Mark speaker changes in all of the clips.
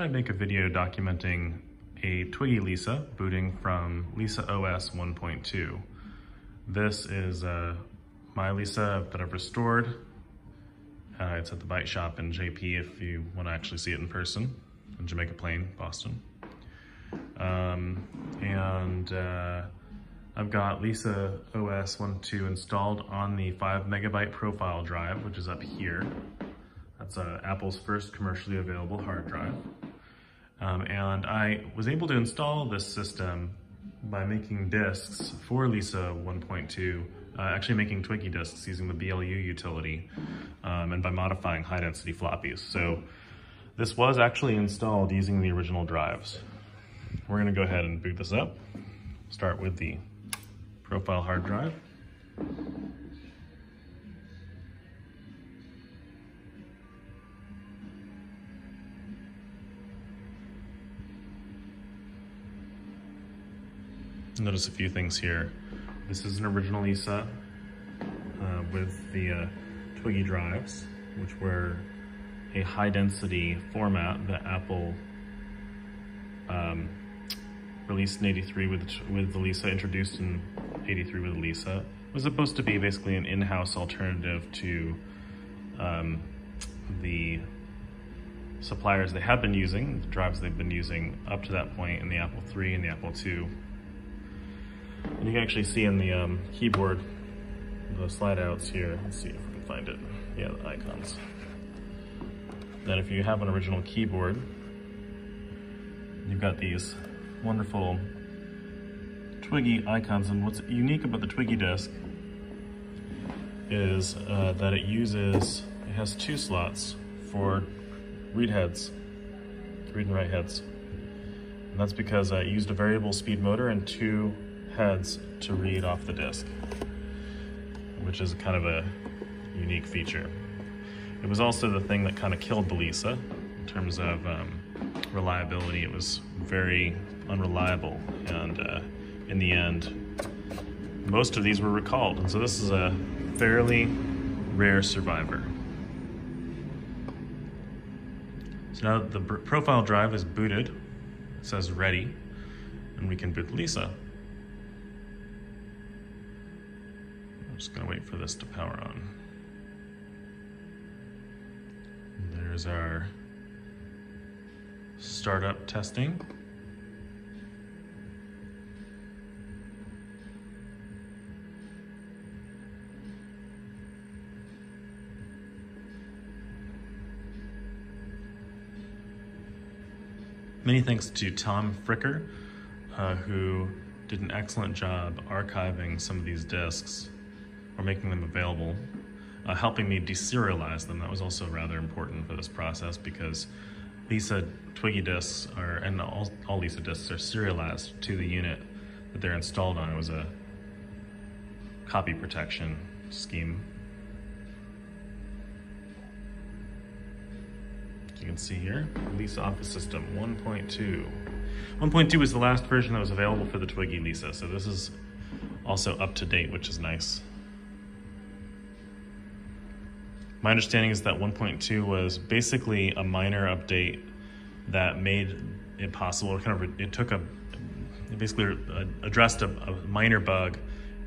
Speaker 1: I'd make a video documenting a Twiggy Lisa booting from Lisa OS 1.2. This is uh, my Lisa that I've restored. Uh, it's at the Byte Shop in JP if you want to actually see it in person in Jamaica Plain, Boston. Um, and uh, I've got Lisa OS 1.2 installed on the 5 megabyte profile drive, which is up here. That's uh, Apple's first commercially available hard drive. Um, and I was able to install this system by making disks for Lisa 1.2, uh, actually making Twiggy disks using the BLU utility, um, and by modifying high density floppies. So this was actually installed using the original drives. We're gonna go ahead and boot this up. Start with the profile hard drive. Notice a few things here. This is an original Lisa uh, with the uh, Twiggy drives, which were a high density format that Apple um, released in 83 with, with the Lisa, introduced in 83 with the Lisa. It was supposed to be basically an in-house alternative to um, the suppliers they had been using, the drives they've been using up to that point in the Apple III and the Apple II. And you can actually see in the um, keyboard, the slide outs here. Let's see if we can find it. Yeah, the icons. Then if you have an original keyboard, you've got these wonderful Twiggy icons. And what's unique about the Twiggy disk is uh, that it uses, it has two slots for read heads, read and write heads. And that's because I used a variable speed motor and two heads to read off the disk, which is kind of a unique feature. It was also the thing that kind of killed the Lisa in terms of um, reliability. It was very unreliable, and uh, in the end, most of these were recalled. And so this is a fairly rare survivor. So now the profile drive is booted, it says ready, and we can boot Lisa. Just gonna wait for this to power on. There's our startup testing. Many thanks to Tom Fricker, uh, who did an excellent job archiving some of these discs or making them available, uh, helping me deserialize them. That was also rather important for this process because Lisa Twiggy disks are, and all, all Lisa disks are serialized to the unit that they're installed on. It was a copy protection scheme. You can see here, Lisa Office System 1.2. 1.2 is the last version that was available for the Twiggy Lisa, so this is also up to date, which is nice. My understanding is that 1.2 was basically a minor update that made it possible, or kind of it took a, it basically addressed a, a minor bug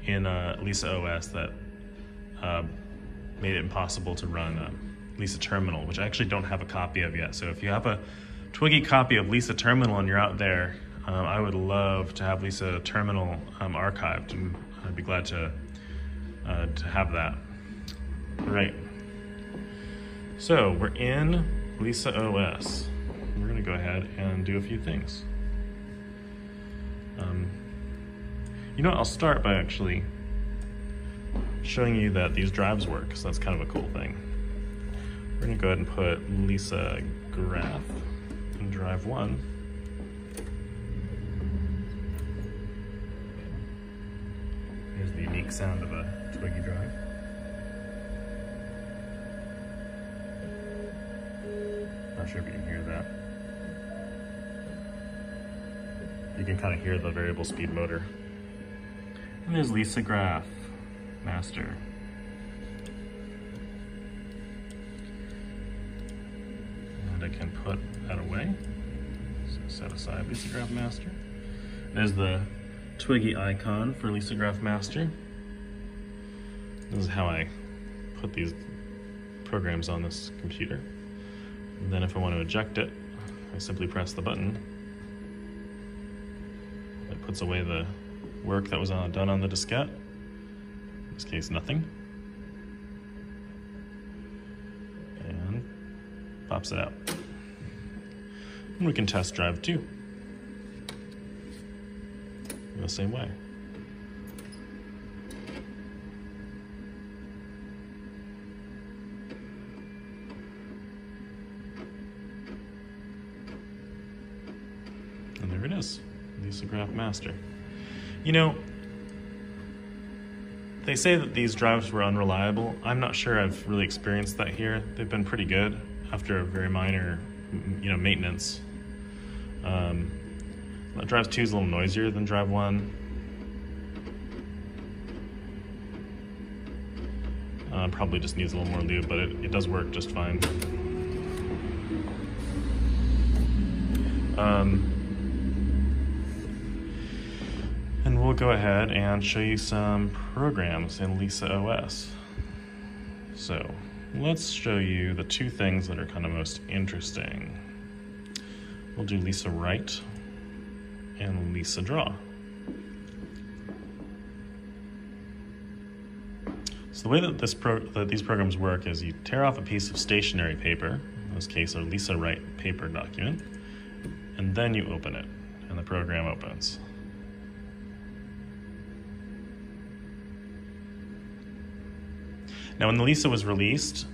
Speaker 1: in uh, Lisa OS that uh, made it impossible to run uh, Lisa Terminal, which I actually don't have a copy of yet. So if you have a Twiggy copy of Lisa Terminal and you're out there, um, I would love to have Lisa Terminal um, archived, and I'd be glad to uh, to have that. All right. So we're in Lisa OS. We're gonna go ahead and do a few things. Um, you know I'll start by actually showing you that these drives work, because that's kind of a cool thing. We're gonna go ahead and put Lisa Graph in drive one. Here's the unique sound of a Twiggy drive. Not sure if you can hear that. You can kind of hear the variable speed motor. And there's Lisa Graph, master. And I can put that away. So set aside Lisa Graph Master. There's the Twiggy icon for Lisa Graph Master. This is how I put these programs on this computer. Then if I want to eject it, I simply press the button. It puts away the work that was on, done on the diskette. In this case, nothing. And pops it out. And we can test drive too. In the same way. And there it is, Graph Master. You know, they say that these drives were unreliable. I'm not sure I've really experienced that here. They've been pretty good after a very minor, you know, maintenance. Um, drive 2 is a little noisier than drive 1. Uh, probably just needs a little more lube, but it, it does work just fine. Um, and we'll go ahead and show you some programs in Lisa OS. So let's show you the two things that are kind of most interesting. We'll do Lisa Write and Lisa Draw. So the way that, this pro that these programs work is you tear off a piece of stationery paper, in this case a Lisa Write paper document, and then you open it, and the program opens. Now, when the Lisa was released,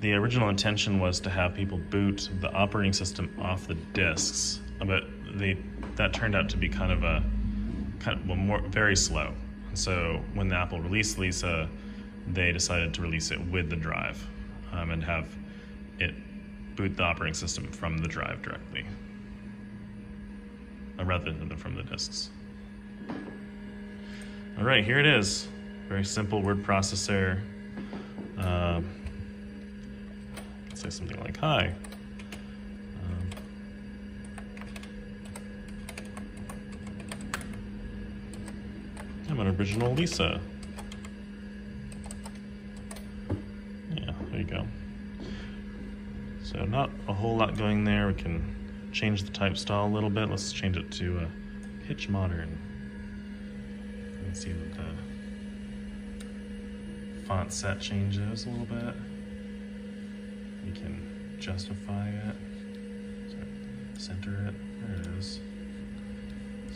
Speaker 1: the original intention was to have people boot the operating system off the disks, but they that turned out to be kind of a kind of well, more very slow. So when the Apple released Lisa, they decided to release it with the drive um, and have it boot the operating system from the drive directly, uh, rather than from the disks. All right, here it is. Very simple word processor. Um, say something like hi. Um, I'm an original Lisa. Yeah, there you go. So not a whole lot going there. We can change the type style a little bit. Let's change it to a pitch modern. Let's see what the font set changes a little bit. You can justify it, center it, there it is.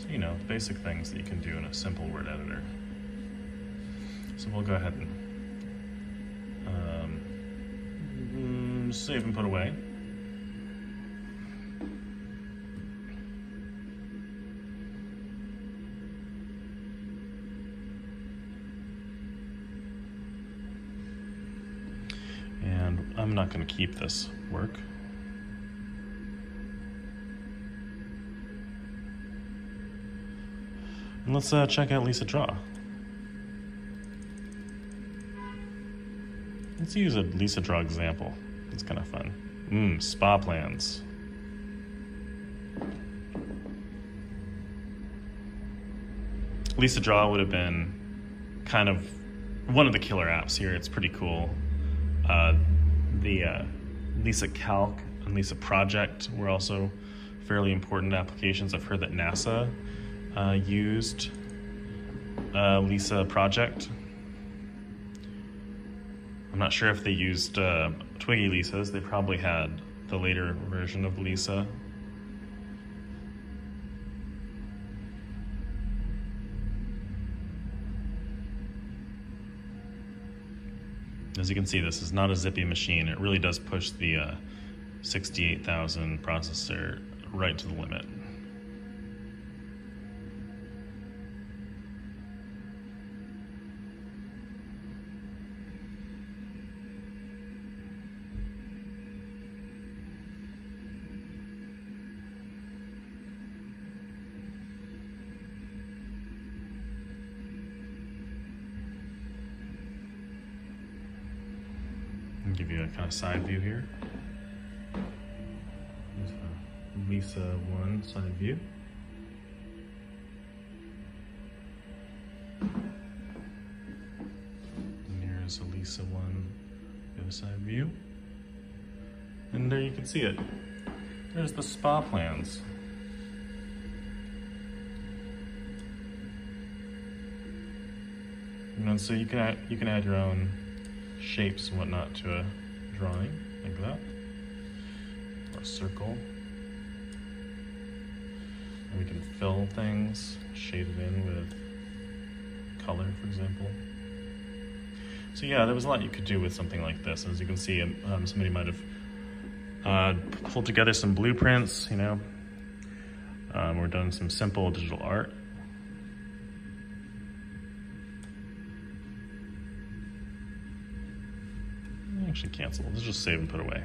Speaker 1: So, you know, basic things that you can do in a simple word editor. So we'll go ahead and um, save and put away. I'm not going to keep this work. And let's uh, check out Lisa Draw. Let's use a Lisa Draw example. It's kind of fun. Mmm, spa plans. Lisa Draw would have been kind of one of the killer apps here. It's pretty cool. Uh, the uh, Lisa Calc and Lisa Project were also fairly important applications. I've heard that NASA uh, used uh, Lisa Project. I'm not sure if they used uh, Twiggy Lisas. They probably had the later version of Lisa As you can see, this is not a zippy machine. It really does push the uh, 68,000 processor right to the limit. You a kind of side view here. Lisa 1 side view. And here's a Lisa 1 the other side view. And there you can see it. There's the spa plans. And so you can add, you can add your own shapes and whatnot to a drawing like that, or a circle. And we can fill things, shade it in with color, for example. So yeah, there was a lot you could do with something like this. As you can see, um, somebody might have uh, pulled together some blueprints, you know, um, or done some simple digital art. Actually cancel, let's just save and put away.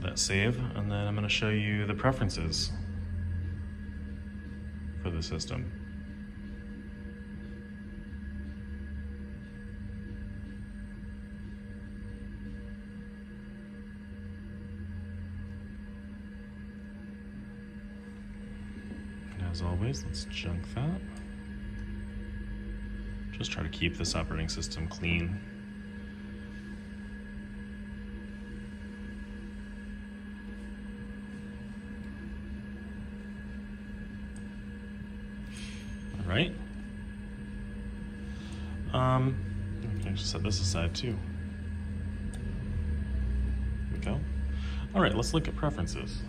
Speaker 1: That save, and then I'm gonna show you the preferences for the system. As always, let's junk that. Just try to keep this operating system clean. All right. Um, I can set this aside too. There we go. All right, let's look at preferences.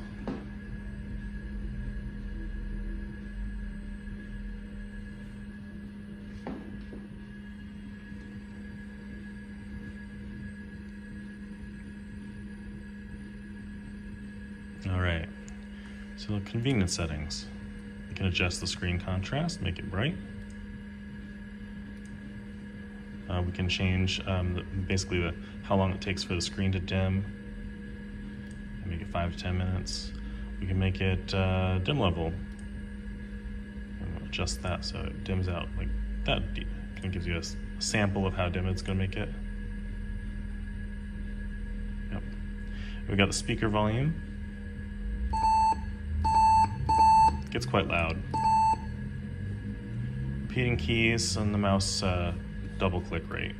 Speaker 1: The convenience settings. You can adjust the screen contrast, make it bright. Uh, we can change um, the, basically the, how long it takes for the screen to dim. Make it five to 10 minutes. We can make it uh, dim level. Adjust that so it dims out like that. Kind of gives you a sample of how dim it's gonna make it. Yep. We got the speaker volume. Gets quite loud. Repeating keys and the mouse uh, double click rate.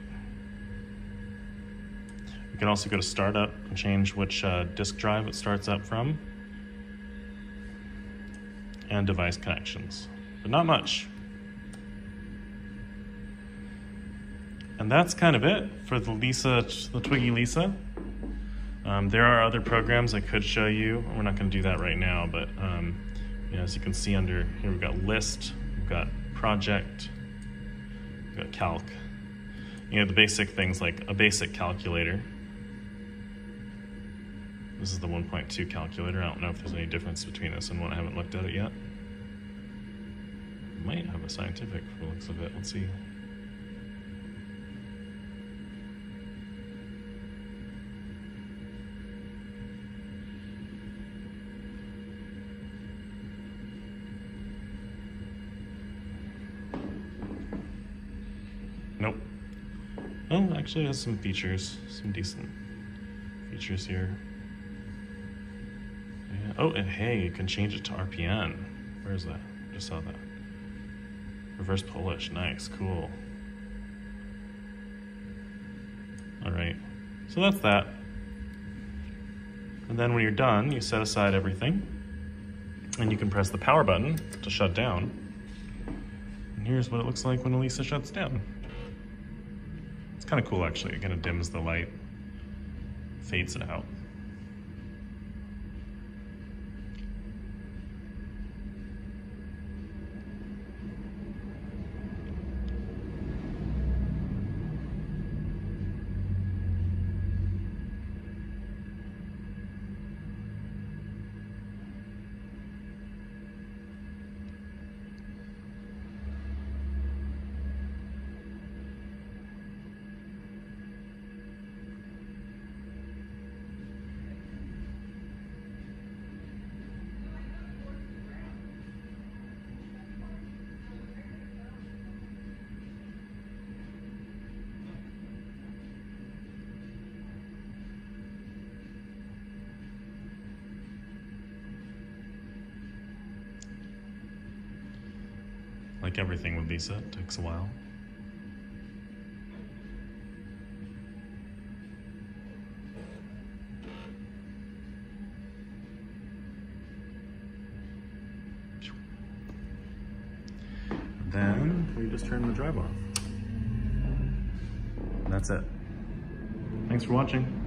Speaker 1: You can also go to startup and change which uh, disk drive it starts up from. And device connections, but not much. And that's kind of it for the Lisa, the Twiggy Lisa. Um, there are other programs I could show you. We're not going to do that right now, but um, know, as you can see under here, we've got list, we've got project, we've got calc. You know, the basic things like a basic calculator. This is the 1.2 calculator. I don't know if there's any difference between this and one. I haven't looked at it yet. Might have a scientific for the looks of it. Let's see. Actually has some features, some decent features here. Yeah. Oh, and hey, you can change it to RPN. Where is that? Just saw that. Reverse Polish, nice, cool. All right, so that's that. And then when you're done, you set aside everything and you can press the power button to shut down. And here's what it looks like when Elisa shuts down kind of cool actually. It kind of dims the light, fades it out. Like everything with Lisa, it takes a while. Then we just turn the drive off. That's it. Thanks for watching.